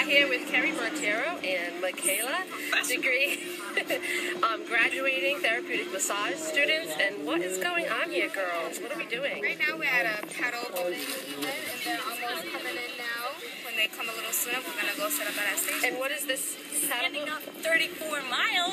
Uh, here with Keri Montero and Makayla, degree um, graduating therapeutic massage students. And what is going on here, girls? What are we doing? Right now we're at a paddle boating event and they're almost coming in now. When they come a little sooner, we're gonna go set up at that station. And what is this paddle? Standing up 34 miles.